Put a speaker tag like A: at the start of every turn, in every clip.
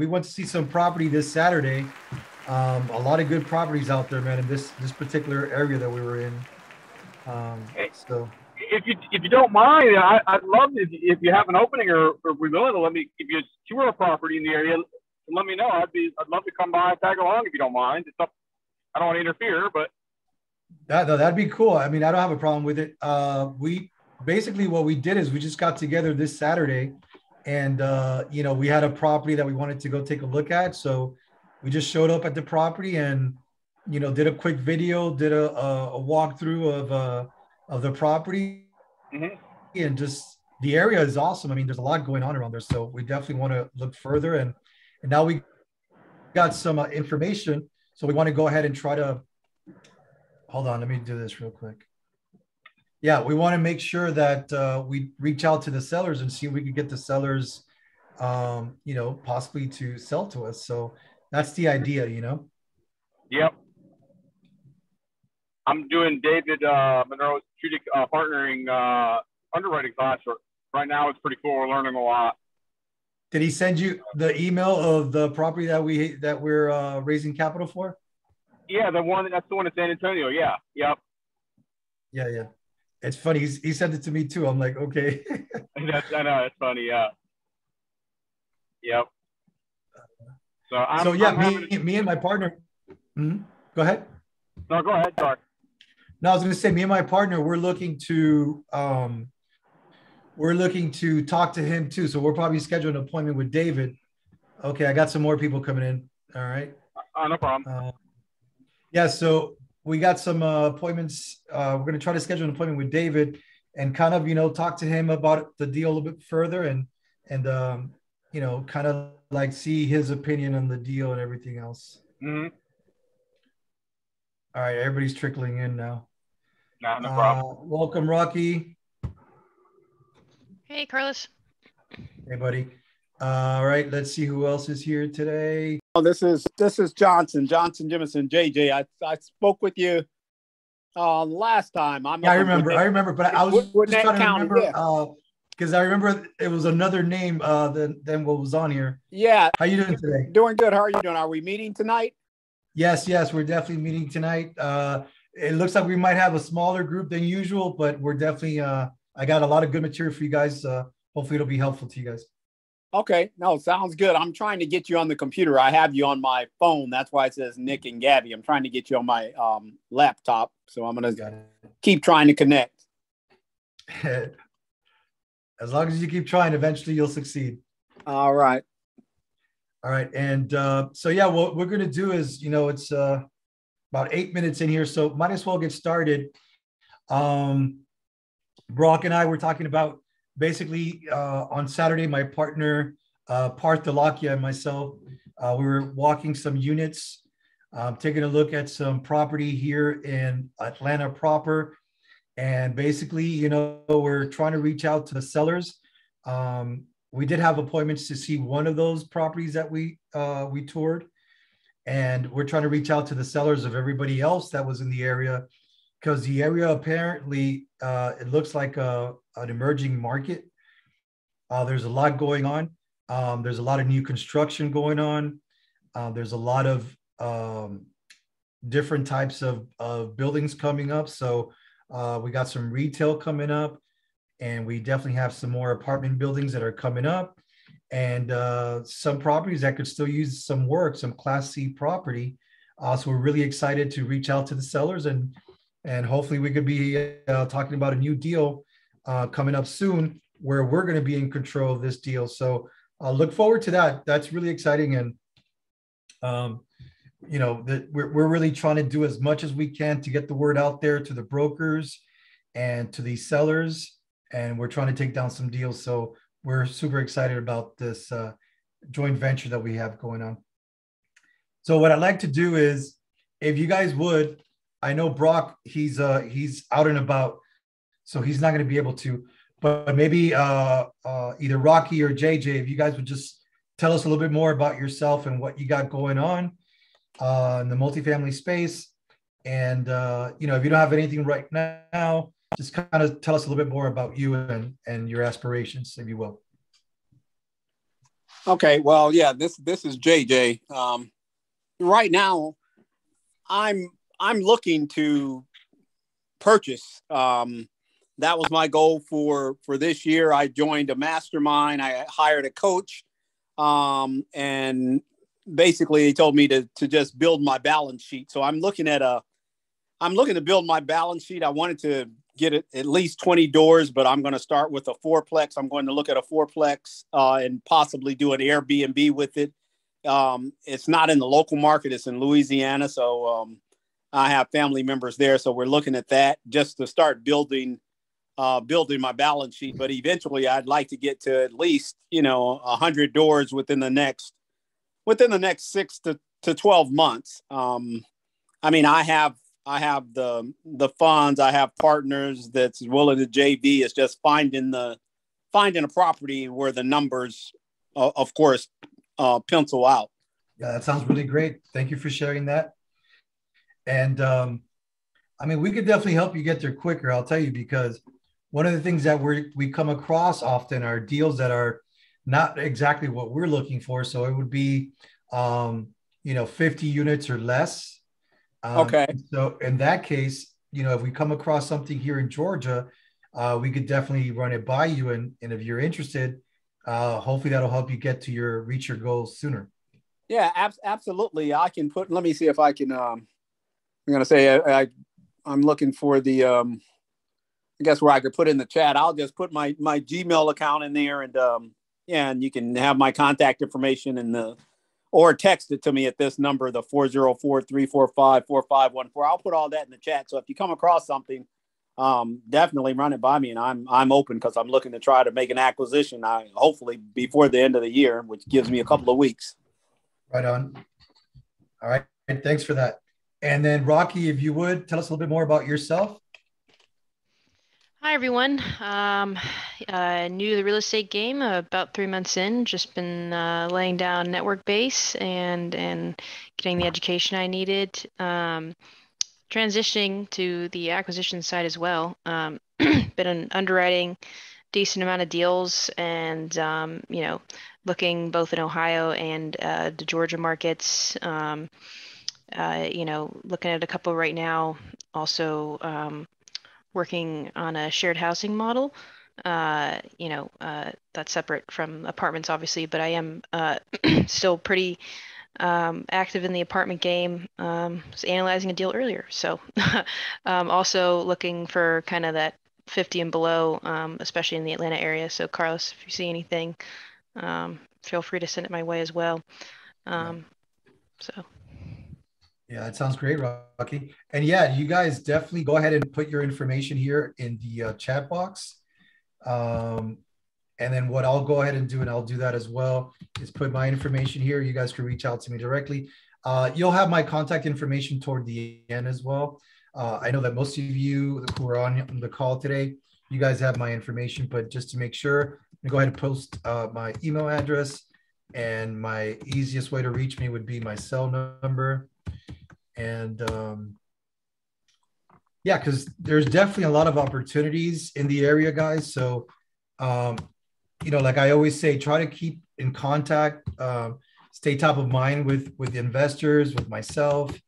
A: we went to see some property this Saturday. Um, a lot of good properties out there, man, in this this particular area that we were in. Um, so
B: if you if you don't mind, I, I'd love if, if you have an opening or, or we're willing to let me give you a tour of property in the area. Let me know. I'd be I'd love to come by tag along if you don't mind. It's up. I don't want to interfere, but
A: that that'd be cool. I mean, I don't have a problem with it. Uh, we basically what we did is we just got together this Saturday, and uh, you know we had a property that we wanted to go take a look at. So we just showed up at the property and you know did a quick video, did a a, a walkthrough of uh, of the property, mm-hmm. and just the area is awesome. I mean, there's a lot going on around there, so we definitely want to look further. And and now we got some uh, information, so we want to go ahead and try to. Hold on, let me do this real quick. Yeah, we want to make sure that uh, we reach out to the sellers and see if we could get the sellers, um, you know, possibly to sell to us. So that's the idea, you know.
B: Yep. I'm doing David uh, Monroe's strategic uh, partnering uh, underwriting class. Right now, it's pretty cool. We're learning a lot.
A: Did he send you the email of the property that we that we're uh, raising capital for?
B: Yeah, the one that's the one in San Antonio. Yeah, yep.
A: Yeah, yeah. It's funny. He's, he sent it to me too. I'm like, okay.
B: I know it's funny. Yeah. Yep.
A: So, I'm, so yeah, I'm me, me and my partner. Mm-hmm. Go ahead.
B: No, go ahead, Sorry.
A: No, I was going to say, me and my partner, we're looking to, um, we're looking to talk to him too. So we're probably scheduling an appointment with David. Okay, I got some more people coming in. All right.
B: Uh, no problem.
A: Uh, yeah, so we got some uh, appointments. Uh, we're going to try to schedule an appointment with David and kind of, you know, talk to him about the deal a little bit further and, and, um, you know, kind of like see his opinion on the deal and everything else.
B: Mm-hmm.
A: All right, everybody's trickling in now.
B: No, no problem.
A: Uh, welcome, Rocky.
C: Hey, Carlos.
A: Hey, buddy. All right, let's see who else is here today.
D: Oh, this is this is Johnson, Johnson Jimison, JJ. I I spoke with you uh, last time.
A: I'm yeah, I remember. I remember, but I was just trying to remember because yeah. uh, I remember it was another name uh, than than what was on here.
D: Yeah.
A: How you doing today?
D: Doing good. How are you doing? Are we meeting tonight?
A: Yes, yes, we're definitely meeting tonight. Uh, it looks like we might have a smaller group than usual, but we're definitely. Uh, I got a lot of good material for you guys. Uh, hopefully, it'll be helpful to you guys.
D: Okay, no, sounds good. I'm trying to get you on the computer. I have you on my phone. That's why it says Nick and Gabby. I'm trying to get you on my um, laptop, so I'm gonna keep trying to connect.
A: as long as you keep trying, eventually you'll succeed.
D: All right.
A: All right, and uh, so yeah, what we're gonna do is, you know, it's uh, about eight minutes in here, so might as well get started. Um, Brock and I were talking about basically uh, on Saturday, my partner uh, Parth Delakia and myself, uh, we were walking some units, um, taking a look at some property here in Atlanta proper, and basically, you know, we're trying to reach out to the sellers. Um, we did have appointments to see one of those properties that we uh, we toured, and we're trying to reach out to the sellers of everybody else that was in the area because the area apparently uh, it looks like a, an emerging market. Uh, there's a lot going on. Um, there's a lot of new construction going on. Uh, there's a lot of um, different types of, of buildings coming up. So uh, we got some retail coming up, and we definitely have some more apartment buildings that are coming up, and uh, some properties that could still use some work, some Class C property. Uh, so we're really excited to reach out to the sellers and and hopefully we could be uh, talking about a new deal uh, coming up soon where we're going to be in control of this deal. So uh, look forward to that. That's really exciting. And, um, you know, that we're, we're really trying to do as much as we can to get the word out there to the brokers and to the sellers. And we're trying to take down some deals. So we're super excited about this uh, joint venture that we have going on. So what I'd like to do is, if you guys would, I know Brock, he's uh he's out and about, so he's not going to be able to. But maybe uh, uh, either Rocky or JJ, if you guys would just tell us a little bit more about yourself and what you got going on uh, in the multifamily space, and uh, you know if you don't have anything right now, just kind of tell us a little bit more about you and and your aspirations, if you will.
D: Okay, well, yeah, this this is JJ. Um, right now, I'm I'm looking to purchase. Um, that was my goal for for this year. I joined a mastermind. I hired a coach, um, and basically he told me to to just build my balance sheet. So I'm looking at a I'm looking to build my balance sheet. I wanted to get at least 20 doors, but I'm going to start with a fourplex. I'm going to look at a fourplex uh, and possibly do an Airbnb with it. Um, it's not in the local market; it's in Louisiana, so um, I have family members there. So we're looking at that just to start building uh, building my balance sheet. But eventually, I'd like to get to at least you know a hundred doors within the next within the next six to, to 12 months. Um, I mean, I have I have the the funds. I have partners that's willing to JV. It's just finding the finding a property where the numbers, uh, of course, uh, pencil out.
A: Yeah, that sounds really great. Thank you for sharing that. And um, I mean, we could definitely help you get there quicker. I'll tell you because one of the things that we we come across often are deals that are not exactly what we're looking for. So it would be, um, you know, 50 units or less
D: um, okay.
A: So in that case, you know, if we come across something here in Georgia, uh, we could definitely run it by you. And, and if you're interested, uh, hopefully that'll help you get to your reach your goals sooner.
D: Yeah, ab- absolutely. I can put. Let me see if I can. Um, I'm gonna say I, I I'm looking for the. Um, I guess where I could put in the chat. I'll just put my my Gmail account in there, and um, yeah, and you can have my contact information and the or text it to me at this number, the 404-345-4514. I'll put all that in the chat. So if you come across something, um, definitely run it by me and I'm, I'm open because I'm looking to try to make an acquisition. I hopefully before the end of the year, which gives me a couple of weeks.
A: Right on. All right. Thanks for that. And then Rocky, if you would tell us a little bit more about yourself.
C: Hi, everyone. Um, uh, new to the real estate game, about three months in. Just been uh, laying down network base and and getting the education I needed. Um, transitioning to the acquisition side as well. Um, been underwriting decent amount of deals, and um, you know, looking both in Ohio and uh, the Georgia markets. Uh, you know, looking at a couple right now. Also um, working on a shared housing model. Uh, you know, uh, that's separate from apartments, obviously, but I am uh, still pretty um, active in the apartment game. Um, was analyzing a deal earlier, so um, also looking for kind of that 50 and below, um, especially in the Atlanta area. So, Carlos, if you see anything, um, feel free to send it my way as well. Um, so.
A: Yeah, it sounds great, Rocky. And yeah, you guys definitely go ahead and put your information here in the uh, chat box. Um, and then what I'll go ahead and do, and I'll do that as well, is put my information here. You guys can reach out to me directly. Uh, you'll have my contact information toward the end as well. Uh, I know that most of you who are on the call today, you guys have my information, but just to make sure, I'm go ahead and post uh, my email address and my easiest way to reach me would be my cell number and um, yeah, because there's definitely a lot of opportunities in the area, guys. So, um, you know, like I always say, try to keep in contact, uh, stay top of mind with with investors, with myself,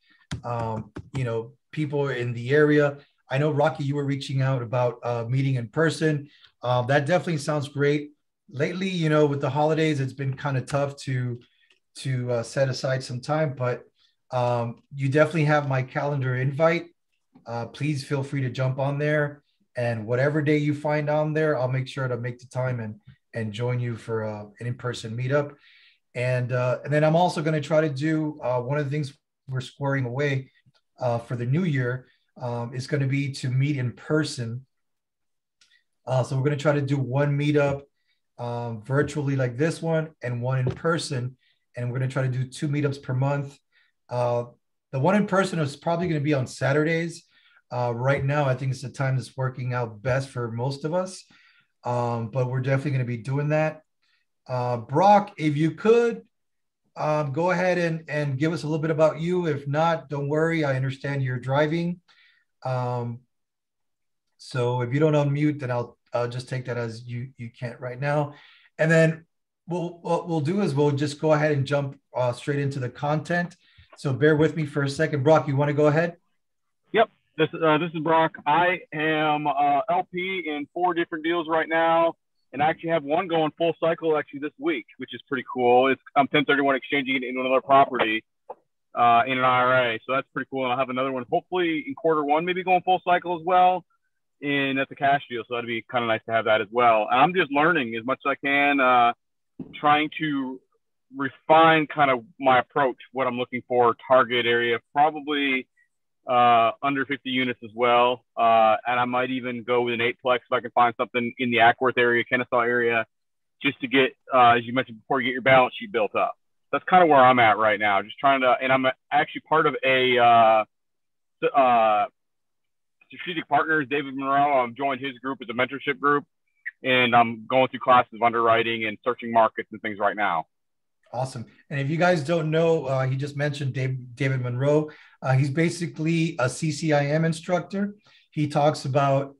A: um, you know, people in the area. I know Rocky, you were reaching out about uh, meeting in person. Uh, that definitely sounds great. Lately, you know, with the holidays, it's been kind of tough to to uh, set aside some time, but um, you definitely have my calendar invite. Uh, please feel free to jump on there. And whatever day you find on there, I'll make sure to make the time and and join you for uh, an in-person meetup. And uh, and then I'm also going to try to do uh, one of the things we're squaring away uh, for the new year um, is going to be to meet in person. Uh, so we're going to try to do one meetup um, virtually like this one and one in person. And we're going to try to do two meetups per month. Uh, the one in person is probably going to be on Saturdays. Uh, right now, I think it's the time that's working out best for most of us. Um, but we're definitely going to be doing that. Uh, Brock, if you could um, go ahead and, and give us a little bit about you. If not, don't worry. I understand you're driving. Um, so if you don't unmute, then I'll, I'll just take that as you, you can't right now. And then we'll, what we'll do is we'll just go ahead and jump uh, straight into the content. So bear with me for a second. Brock, you want to go ahead?
B: Yep. This, uh, this is Brock. I am uh, LP in four different deals right now, and I actually have one going full cycle actually this week, which is pretty cool. It's I'm 1031 exchanging it into another property uh, in an IRA, so that's pretty cool. And I'll have another one hopefully in quarter one, maybe going full cycle as well. And that's a cash deal, so that'd be kind of nice to have that as well. And I'm just learning as much as I can, uh, trying to refine kind of my approach, what I'm looking for, target area, probably uh, under 50 units as well. Uh, and I might even go with an eightplex if I can find something in the Acworth area, Kennesaw area, just to get, uh, as you mentioned before, get your balance sheet built up. That's kind of where I'm at right now, just trying to, and I'm actually part of a uh, uh, strategic partners, David Monroe. I've joined his group as a mentorship group, and I'm going through classes of underwriting and searching markets and things right now.
A: Awesome. And if you guys don't know, uh, he just mentioned Dave, David Monroe. Uh, he's basically a CCIM instructor. He talks about,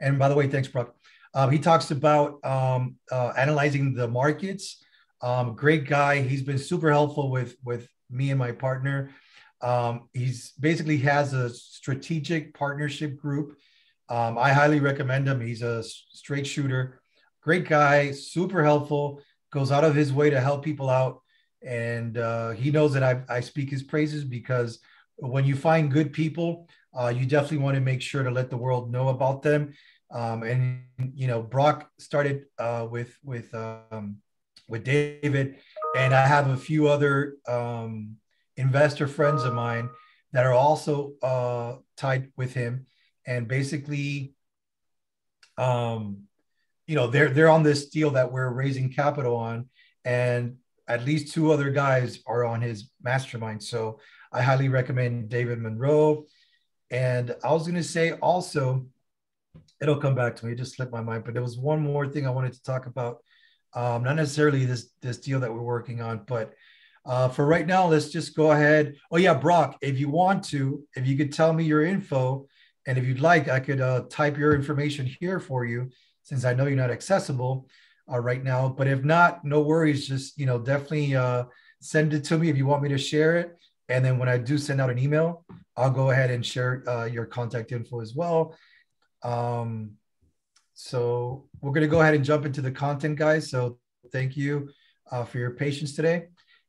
A: and by the way, thanks, Brock. Uh, he talks about um, uh, analyzing the markets. Um, great guy. He's been super helpful with with me and my partner. Um, he's basically has a strategic partnership group. Um, I highly recommend him. He's a straight shooter, great guy, super helpful goes out of his way to help people out. And uh, he knows that I, I speak his praises because when you find good people, uh, you definitely want to make sure to let the world know about them. Um, and you know, Brock started uh, with with um, with David, and I have a few other um, investor friends of mine that are also uh, tied with him, and basically, um, you know they're they're on this deal that we're raising capital on and at least two other guys are on his mastermind. So i highly recommend david monroe. And i was going to say also it'll come back to me it just slipped my mind but there was one more thing i wanted to talk about. Um, not necessarily this this deal that we're working on but uh, for right now let's just go ahead. Oh yeah brock if you want to if you could tell me your info and if you'd like i could uh, type your information here for you since I know you're not accessible uh, right now. But if not, no worries. Just you know, definitely uh, send it to me if you want me to share it. And then when I do send out an email, I'll go ahead and share uh, your contact info as well. Um, so we're going to go ahead and jump into the content, guys. So thank you uh, for your patience today.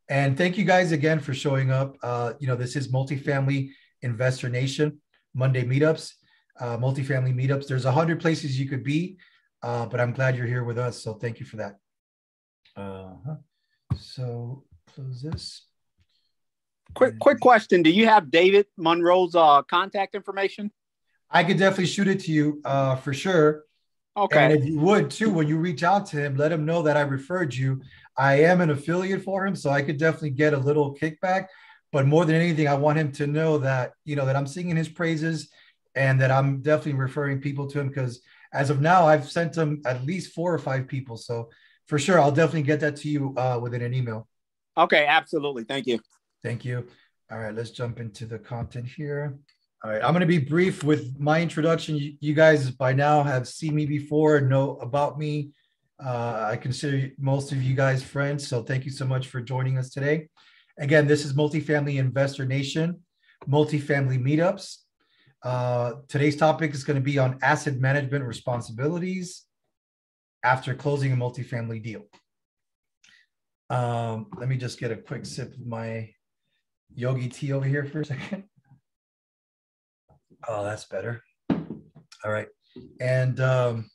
A: And thank you guys again for showing up. Uh, you know, this is Multifamily Investor Nation Monday meetups, uh, multifamily meetups. There's a hundred places you could be. Uh, but I'm glad you're here with us. So thank you for that. Uh-huh. So close this.
D: Quick, quick question. Do you have David Monroe's uh, contact information?
A: I could definitely shoot it to you uh, for sure.
D: Okay.
A: And if you would too, when you reach out to him, let him know that I referred you. I am an affiliate for him, so I could definitely get a little kickback. But more than anything, I want him to know that you know that I'm singing his praises and that I'm definitely referring people to him because as of now, I've sent them at least four or five people. So for sure, I'll definitely get that to you uh, within an email.
D: Okay, absolutely. Thank you.
A: Thank you. All right, let's jump into the content here. All right, I'm going to be brief with my introduction. You, guys by now have seen me before and know about me. Uh, I consider most of you guys friends, so thank you so much for joining us today. Again, this is Multifamily Investor Nation, multifamily meetups. Uh, today's topic is going to be on asset management responsibilities after closing a multifamily deal. Um, let me just get a quick sip of my yogi tea over here for a second. Oh, that's better. All right. And um,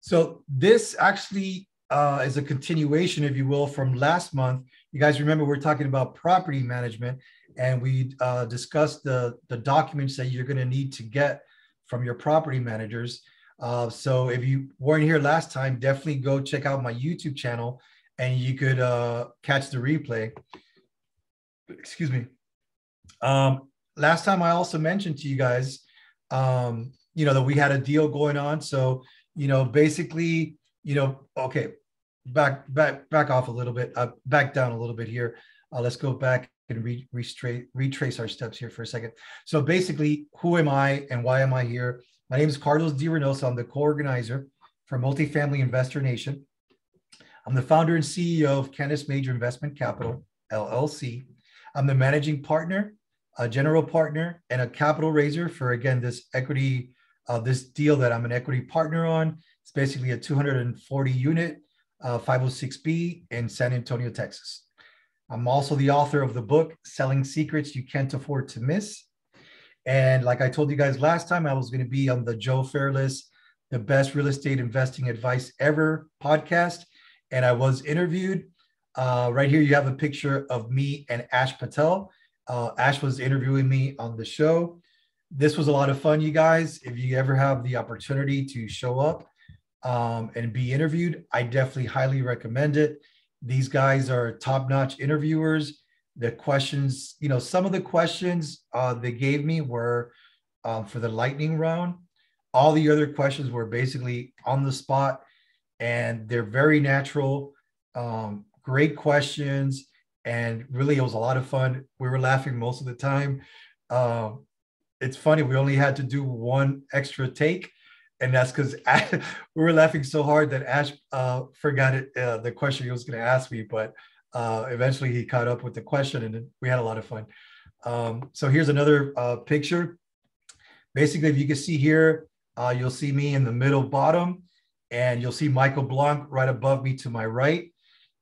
A: so this actually uh, is a continuation, if you will, from last month. You guys remember we're talking about property management and we uh, discussed the, the documents that you're going to need to get from your property managers. Uh, so if you weren't here last time, definitely go check out my YouTube channel and you could uh, catch the replay. Excuse me. Um, last time I also mentioned to you guys, um, you know, that we had a deal going on. So, you know, basically, you know, okay, back, back, back off a little bit, uh, back down a little bit here. Uh, let's go back and re- retrace, retrace our steps here for a second. So basically, who am I and why am I here? My name is Carlos D. Reinoso. I'm the co-organizer for Multifamily Investor Nation. I'm the founder and CEO of Canis Major Investment Capital, LLC. I'm the managing partner, a general partner, and a capital raiser for, again, this equity, uh, this deal that I'm an equity partner on. It's basically a 240 unit uh, 506B in San Antonio, Texas. I'm also the author of the book, Selling Secrets You Can't Afford to Miss. And like I told you guys last time, I was going to be on the Joe Fairless, the best real estate investing advice ever podcast. And I was interviewed. Uh, right here, you have a picture of me and Ash Patel. Uh, Ash was interviewing me on the show. This was a lot of fun, you guys. If you ever have the opportunity to show up um, and be interviewed, I definitely highly recommend it. These guys are top notch interviewers the questions, you know, some of the questions uh, they gave me were um, for the lightning round. All the other questions were basically on the spot, and they're very natural, um, great questions, and really it was a lot of fun. We were laughing most of the time. Uh, it's funny we only had to do one extra take, and that's because we were laughing so hard that Ash uh, forgot it, uh, the question he was going to ask me, but uh, eventually he caught up with the question and we had a lot of fun. Um, so here's another uh, picture. Basically, if you can see here, uh, you'll see me in the middle bottom and you'll see Michael Blank right above me to my right.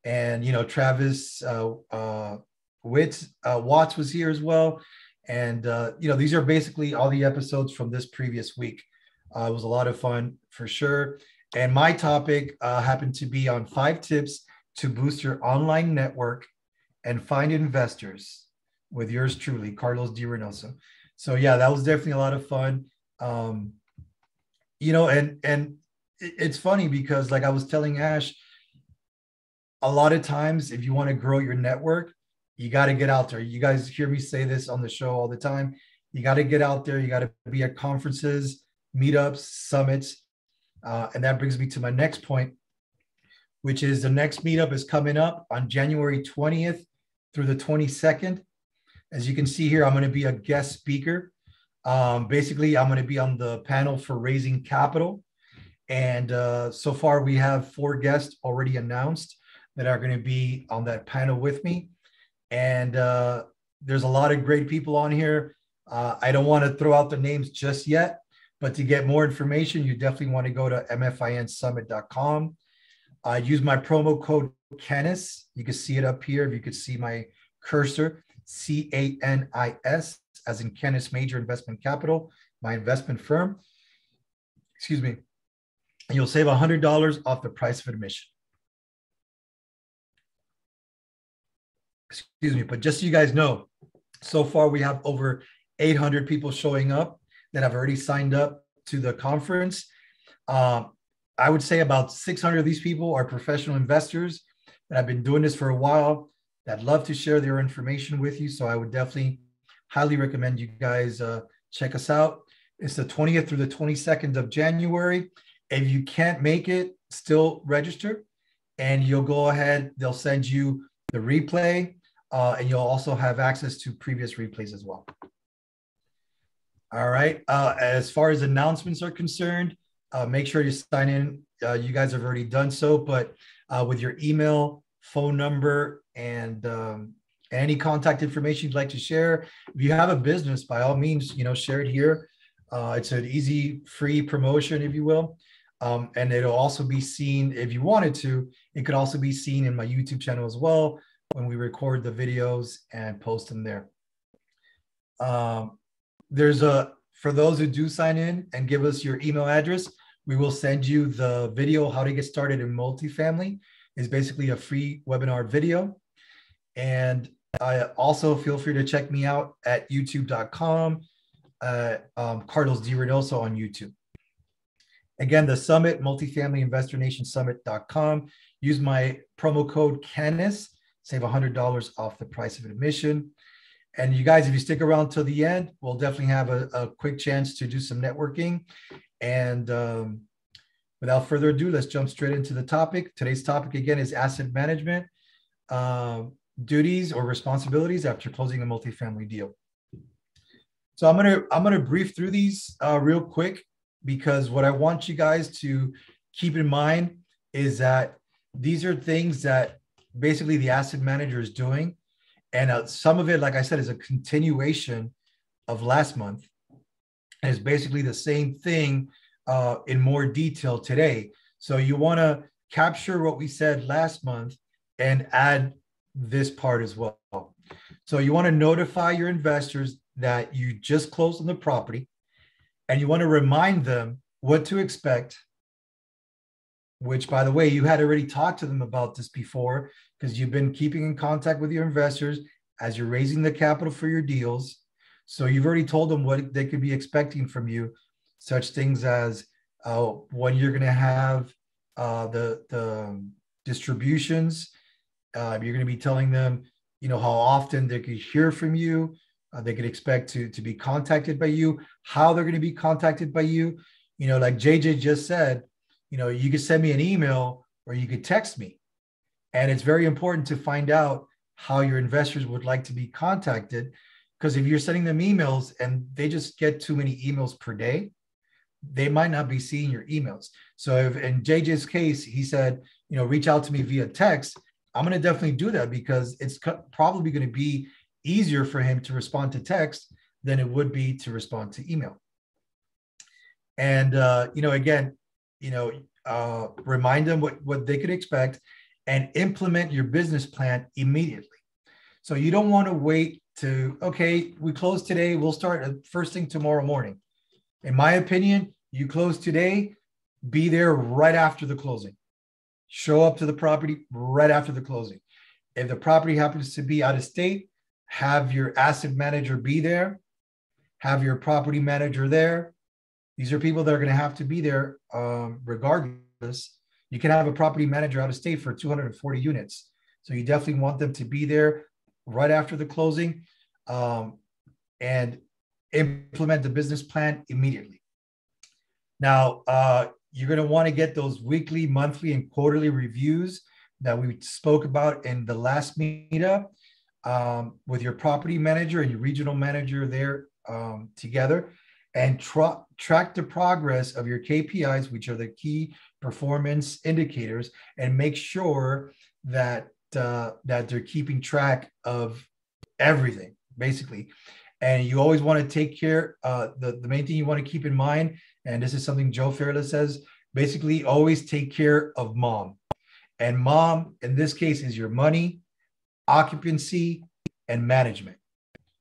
A: And, you know, Travis uh, Witz, Watts was here as well. And, you know, these are basically all the episodes from this previous week. It was a lot of fun for sure. And my topic happened to be on five tips to boost your online network and find investors with yours truly, Carlos D. Reinoso. So yeah, that was definitely a lot of fun. Um, you know, and and it's funny because like I was telling Ash, a lot of times if you want to grow your network, you got to get out there. You guys hear me say this on the show all the time. You got to get out there. You got to be at conferences, meetups, summits. Uh, and that brings me to my next point, which is the next meetup is coming up on January 20th through the 22nd. As you can see here, I'm going to be a guest speaker. Um, basically, I'm going to be on the panel for raising capital. And uh, so far, we have four guests already announced that are going to be on that panel with me. And uh, there's a lot of great people on here. Uh, I don't want to throw out the names just yet, but to get more information, you definitely want to go to mfinsummit.com I use my promo code Canis. You can see it up here. If you could see my cursor, C A N I S, as in Canis Major Investment Capital, my investment firm. Excuse me. And you'll save $100 off the price of admission. Excuse me. But just so you guys know, so far we have over 800 people showing up that have already signed up to the conference. Um, I would say about 600 of these people are professional investors that have been doing this for a while that love to share their information with you. So I would definitely highly recommend you guys uh, check us out. It's the 20th through the 22nd of January. If you can't make it, still register and you'll go ahead. They'll send you the replay uh, and you'll also have access to previous replays as well. All right. Uh, as far as announcements are concerned, uh, make sure you sign in. Uh, you guys have already done so, but uh, with your email, phone number, and um, any contact information you'd like to share. If you have a business, by all means, you know, share it here. Uh, it's an easy, free promotion, if you will. Um, and it'll also be seen, if you wanted to, it could also be seen in my YouTube channel as well when we record the videos and post them there. Um, there's a, for those who do sign in and give us your email address, we will send you the video, How to Get Started in Multifamily. is basically a free webinar video. And I also feel free to check me out at youtube.com, uh, um, Carlos D. Reinoso on YouTube. Again, the summit, Multifamily Investor Nation Summit.com. Use my promo code CANIS, save $100 off the price of admission. And you guys, if you stick around till the end, we'll definitely have a, a quick chance to do some networking and um, without further ado, let's jump straight into the topic. Today's topic again is asset management uh, duties or responsibilities after closing a multifamily deal. So I'm gonna I'm gonna brief through these uh, real quick because what I want you guys to keep in mind is that these are things that basically the asset manager is doing. And uh, some of it, like I said, is a continuation of last month. And it's basically the same thing uh, in more detail today. So you want to capture what we said last month and add this part as well. So you want to notify your investors that you just closed on the property and you want to remind them what to expect which by the way you had already talked to them about this before because you've been keeping in contact with your investors as you're raising the capital for your deals. So you've already told them what they could be expecting from you such things as uh, when you're going to have uh, the the distributions. Uh, you're going to be telling them you know how often they could hear from you uh, they could expect to to be contacted by you how they're going to be contacted by you. You know like jj just said you know you could send me an email or you could text me and it's very important to find out how your investors would like to be contacted because if you're sending them emails and they just get too many emails per day they might not be seeing your emails. So if in jj's case he said you know reach out to me via text i'm going to definitely do that because it's probably going to be easier for him to respond to text than it would be to respond to email. And uh, you know again you know, uh, remind them what, what they could expect and implement your business plan immediately. So you don't want to wait to, okay, we close today, we'll start first thing tomorrow morning. In my opinion, you close today, be there right after the closing. Show up to the property right after the closing. If the property happens to be out of state, have your asset manager be there, have your property manager there, these are people that are going to have to be there um, regardless. You can have a property manager out of state for 240 units. So you definitely want them to be there right after the closing um, and implement the business plan immediately. Now, uh, you're going to want to get those weekly, monthly, and quarterly reviews that we spoke about in the last meetup um, with your property manager and your regional manager there um, together and tra- track the progress of your KPIs, which are the key performance indicators, and make sure that uh, that they're keeping track of everything, basically. And you always want to take care. Uh, the the main thing you want to keep in mind, and this is something Joe Fairless says, basically always take care of mom. And mom, in this case, is your money, occupancy, and management.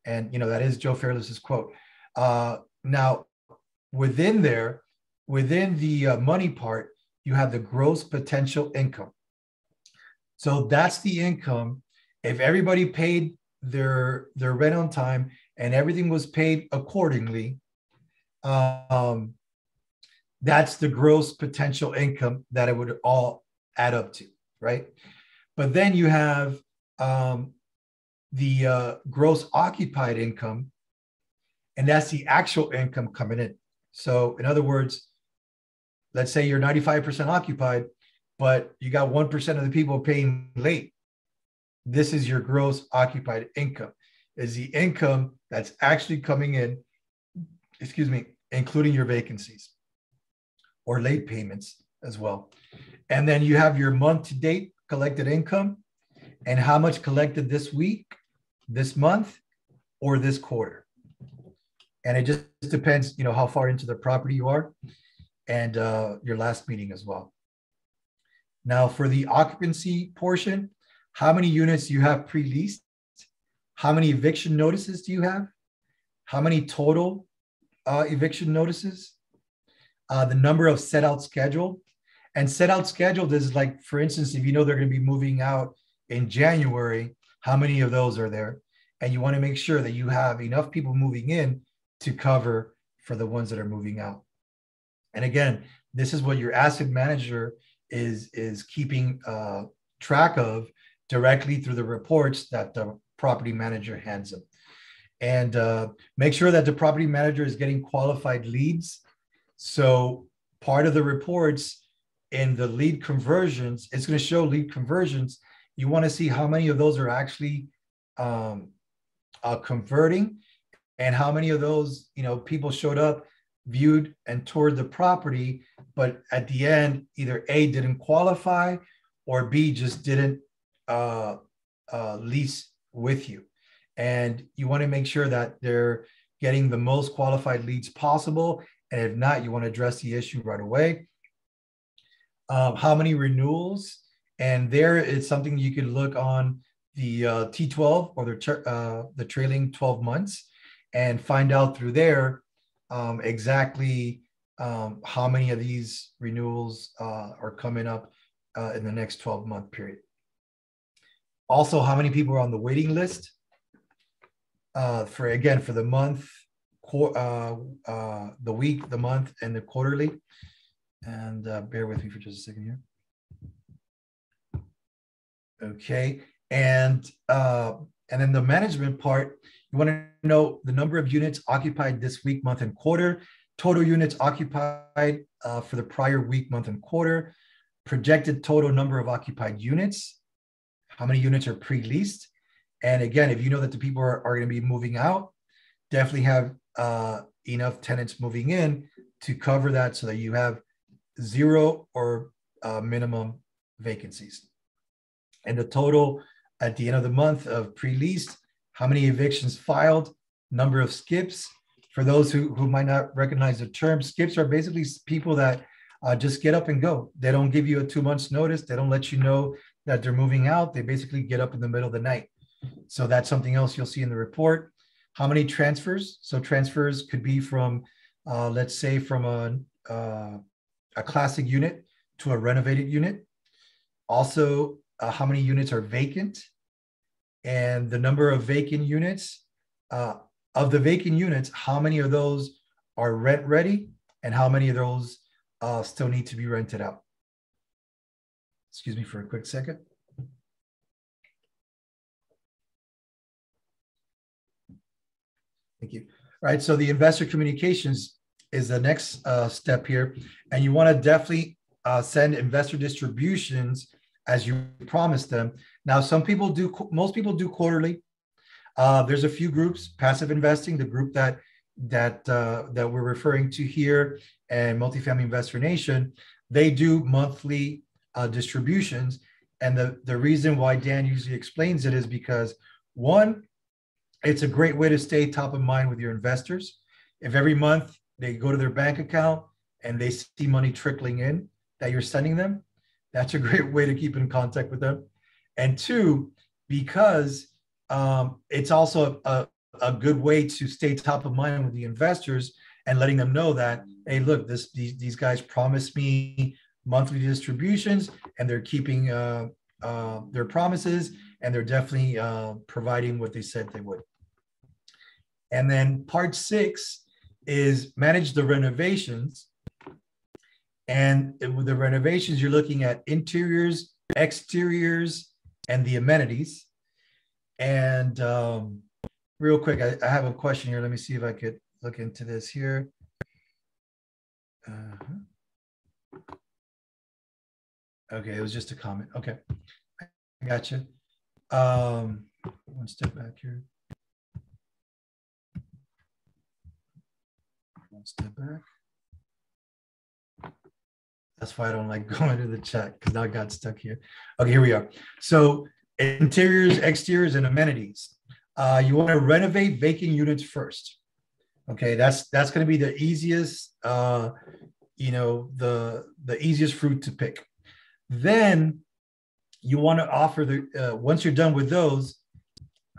A: And you know that is Joe Fairless's quote. Uh, now, within there, within the uh, money part, you have the gross potential income. So that's the income. If everybody paid their their rent on time and everything was paid accordingly, um, that's the gross potential income that it would all add up to, right? But then you have um, the uh, gross occupied income, and that's the actual income coming in. So, in other words, let's say you're 95% occupied, but you got 1% of the people paying late. This is your gross occupied income, is the income that's actually coming in, excuse me, including your vacancies or late payments as well. And then you have your month to date collected income and how much collected this week, this month, or this quarter and it just depends, you know, how far into the property you are and uh, your last meeting as well. Now for the occupancy portion, how many units you have pre-leased? How many eviction notices do you have? How many total uh, eviction notices? Uh, the number of set out scheduled. And set out scheduled is like, for instance, if you know they're going to be moving out in January, how many of those are there? And you want to make sure that you have enough people moving in to cover for the ones that are moving out. And again, this is what your asset manager is is keeping uh, track of directly through the reports that the property manager hands them. And uh, make sure that the property manager is getting qualified leads. So part of the reports in the lead conversions, it's going to show lead conversions. You want to see how many of those are actually um, uh, converting and how many of those you know people showed up viewed and toured the property but at the end either a didn't qualify or B, just didn't uh, uh, lease with you. And you want to make sure that they're getting the most qualified leads possible. And if not, you want to address the issue right away. Um, how many renewals? And there is something you can look on the uh, T12 or the, uh, the trailing 12 months and find out through there um, exactly um, how many of these renewals uh, are coming up uh, in the next 12 month period. Also, how many people are on the waiting list uh, for, again, for the month, uh, uh, the week, the month, and the quarterly. And uh, bear with me for just a second here. Okay, and and then the management part, you want to know the number of units occupied this week, month, and quarter, total units occupied uh, for the prior week, month, and quarter, projected total number of occupied units, how many units are pre-leased. And again, if you know that the people are, are going to be moving out, definitely have uh, enough tenants moving in to cover that so that you have zero or uh, minimum vacancies. And the total at the end of the month of pre-leased, how many evictions filed, number of skips. For those who, who might not recognize the term, skips are basically people that uh, just get up and go. They don't give you a two months notice. They don't let you know that they're moving out. They basically get up in the middle of the night. So that's something else you'll see in the report. How many transfers? So transfers could be from, uh, let's say, from a, uh, a classic unit to a renovated unit. Also, uh, how many units are vacant? And the number of vacant units, uh, of the vacant units, how many of those are rent ready and how many of those uh, still need to be rented out? Excuse me for a quick second. Thank you. All right, so the investor communications is the next uh, step here. And you want to definitely uh, send investor distributions as you promised them. Now, some people do, most people do quarterly. Uh, there's a few groups, passive investing, the group that that uh, that we're referring to here, and multifamily investor nation, they do monthly uh, distributions. And the, the reason why Dan usually explains it is because one, it's a great way to stay top of mind with your investors. If every month they go to their bank account and they see money trickling in that you're sending them, that's a great way to keep in contact with them. And two, because um, it's also a, a good way to stay top of mind with the investors and letting them know that, hey, look, this these, these guys promised me monthly distributions and they're keeping uh, uh, their promises and they're definitely uh, providing what they said they would. And then part six is manage the renovations. And with the renovations, you're looking at interiors, exteriors, and the amenities. And um, real quick, I, I, have a question here. Let me see if I could look into this here. Uh-huh. Okay, it was just a comment. Okay, I got you. Um, one step back here. One step back. That's why I don't like going to the chat because I got stuck here. Okay, here we are. So interiors, exteriors, and amenities. Uh, you want to renovate vacant units first. Okay, that's that's going to be the easiest, uh, you know, the the easiest fruit to pick. Then you want to offer the, uh, once you're done with those,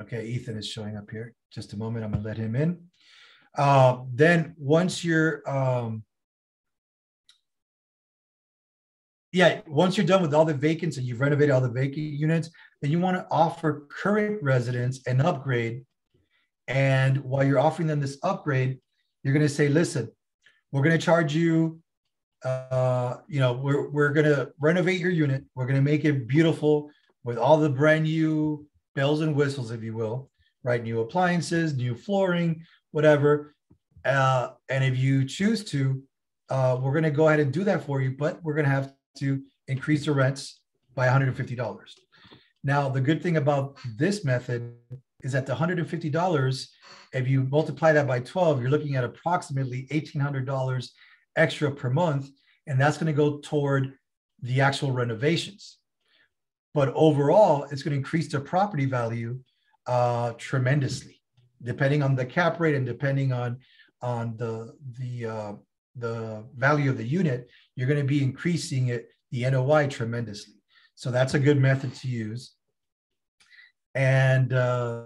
A: okay, Ethan is showing up here. Just a moment, I'm gonna let him in. Uh, then once you're, um, yeah, once you're done with all the vacants and you've renovated all the vacant units, then you want to offer current residents an upgrade. And while you're offering them this upgrade, you're going to say, listen, we're going to charge you uh, you know, we're, we're going to renovate your unit. We're going to make it beautiful with all the brand new bells and whistles, if you will, right? New appliances, new flooring, whatever. Uh, and if you choose to, uh, we're going to go ahead and do that for you, but we're going to have to increase the rents by $150. Now, the good thing about this method is that the $150, if you multiply that by 12, you're looking at approximately $1,800 extra per month, and that's going to go toward the actual renovations. but overall, it's going to increase the property value uh, tremendously, depending on the cap rate and depending on on the the uh, the value of the unit. You're going to be increasing it the NOI tremendously. So that's a good method to use. And uh,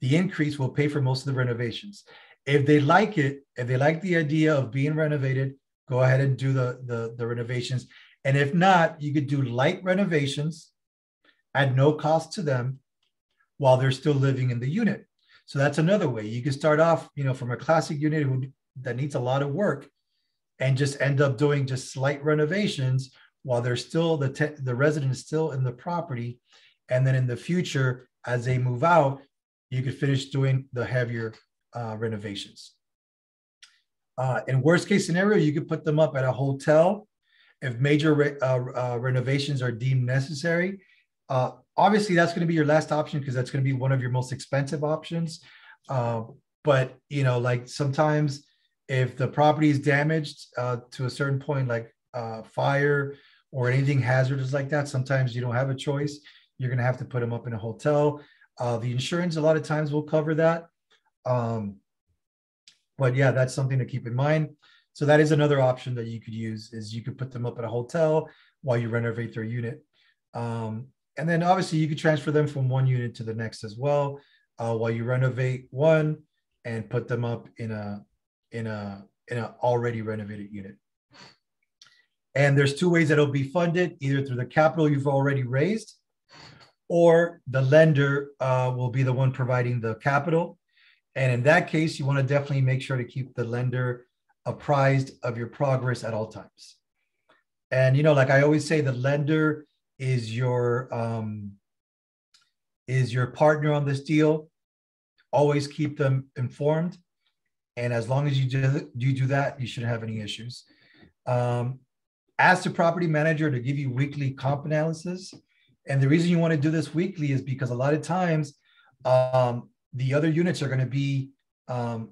A: the increase will pay for most of the renovations. If they like it, if they like the idea of being renovated, go ahead and do the, the, the renovations. And if not, you could do light renovations at no cost to them while they're still living in the unit. So that's another way. You can start off, you know, from a classic unit that needs a lot of work and just end up doing just slight renovations while they're still the te- the resident is still in the property. And then in the future as they move out you could finish doing the heavier uh, renovations. Uh, in worst case scenario you could put them up at a hotel. If major re- uh, uh renovations are deemed necessary uh, obviously that's going to be your last option because that's going to be one of your most expensive options. Uh, but you know like sometimes if the property is damaged to a certain point like fire or anything hazardous like that, sometimes you don't have a choice. You're going to have to put them up in a hotel. Uh, the insurance, a lot of times, will cover that. Um, but yeah, that's something to keep in mind. So that is another option that you could use is you could put them up at a hotel while you renovate their unit. Um, and then obviously you could transfer them from one unit to the next as well uh, while you renovate one and put them up in a in a in an already renovated unit. And there's two ways that it'll be funded, either through the capital you've already raised, or the lender uh, will be the one providing the capital. And in that case, you want to definitely make sure to keep the lender apprised of your progress at all times. And you know, like I always say, the lender is your um, is your partner on this deal. Always keep them informed, and as long as you do you do that, you shouldn't have any issues. Um, ask the property manager to give you weekly comp analysis. And the reason you want to do this weekly is because a lot of times um, the other units are going to be um,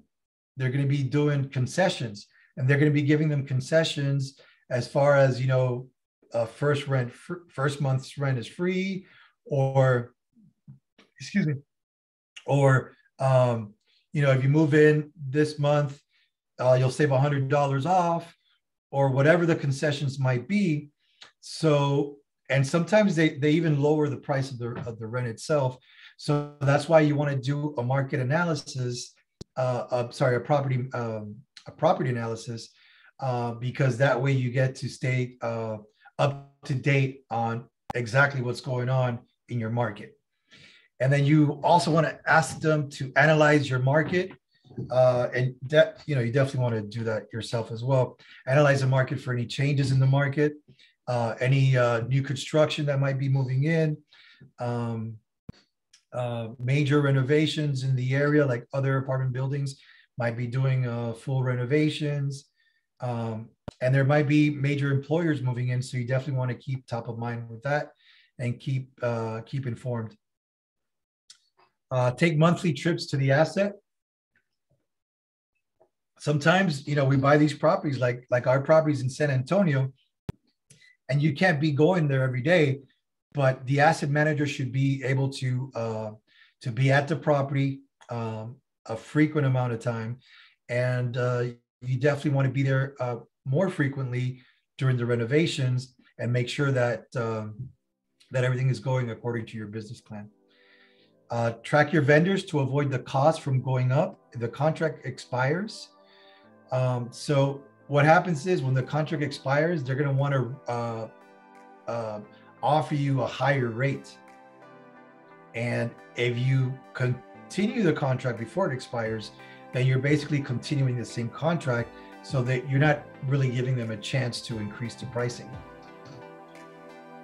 A: they're going to be doing concessions, and they're going to be giving them concessions as far as you know, uh, first rent, first month's rent is free, or excuse me, or um, you know, if you move in this month, uh, you'll save a hundred dollars off or whatever the concessions might be. So, and sometimes they, they even lower the price of the, of the rent itself. So that's why you want to do a market analysis, uh, uh, sorry, a property, um, a property analysis, uh, because that way you get to stay uh, up to date on exactly what's going on in your market. And then you also want to ask them to analyze your market uh, and that you know you definitely want to do that yourself as well. Analyze the market for any changes in the market, uh, any uh, new construction that might be moving in, um, uh, major renovations in the area, like other apartment buildings might be doing uh, full renovations, um, and there might be major employers moving in. So you definitely want to keep top of mind with that and keep uh, keep informed. Take monthly trips to the asset. Sometimes you know we buy these properties like like our properties in san antonio and you can't be going there every day but the asset manager should be able to uh, to be at the property um, a frequent amount of time. And uh, you definitely want to be there uh, more frequently during the renovations and make sure that um, that everything is going according to your business plan uh, track your vendors to avoid the cost from going up the contract expires um, so what happens is when the contract expires, they're going to want to uh, uh, offer you a higher rate. And if you continue the contract before it expires, then you're basically continuing the same contract so that you're not really giving them a chance to increase the pricing.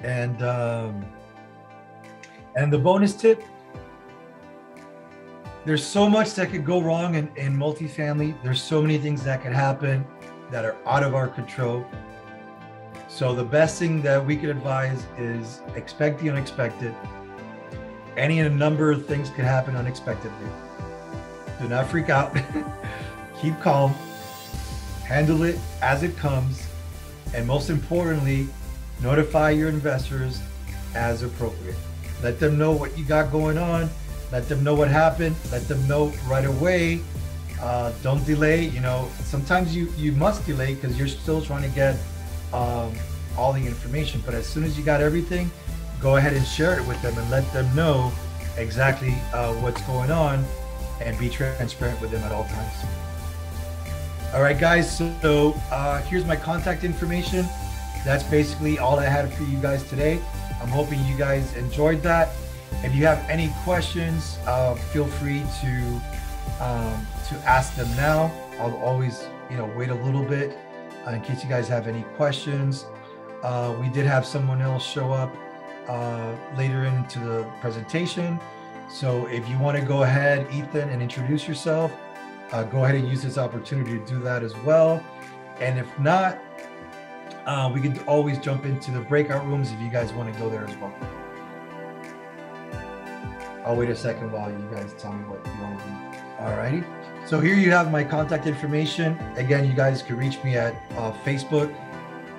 A: And um, and the bonus tip there's so much that could go wrong in, in multifamily. There's so many things that could happen that are out of our control. So the best thing that we could advise is expect the unexpected. Any number of things could happen unexpectedly. Do not freak out. Keep calm. Handle it as it comes. And most importantly, notify your investors as appropriate. Let them know what you got going on. Let them know what happened. Let them know right away. Uh, don't delay. You know, sometimes you you must delay because you're still trying to get um, all the information. But as soon as you got everything, go ahead and share it with them and let them know exactly uh, what's going on and be transparent with them at all times. All right, guys. So uh, here's my contact information. That's basically all I had for you guys today. I'm hoping you guys enjoyed that. If you have any questions, uh, feel free to um, to ask them now. I'll always, you know, wait a little bit uh, in case you guys have any questions. Uh, we did have someone else show up uh, later into the presentation. So if you want to go ahead, Ethan, and introduce yourself, uh, go ahead and use this opportunity to do that as well. And if not, uh, we could always jump into the breakout rooms if you guys want to go there as well. I'll wait a second while you guys tell me what you want to do. All righty. So here you have my contact information. Again, you guys can reach me at uh, Facebook,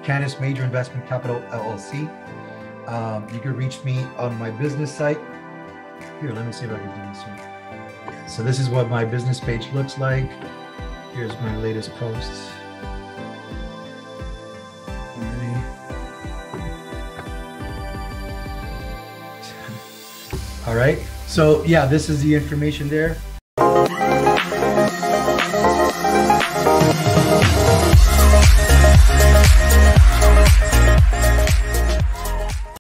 A: Canis Major Investment Capital LLC. Um, you can reach me on my business site. Here, let me see if I can do this here. So this is what my business page looks like. Here's my latest posts. All right. So yeah, this is the information there.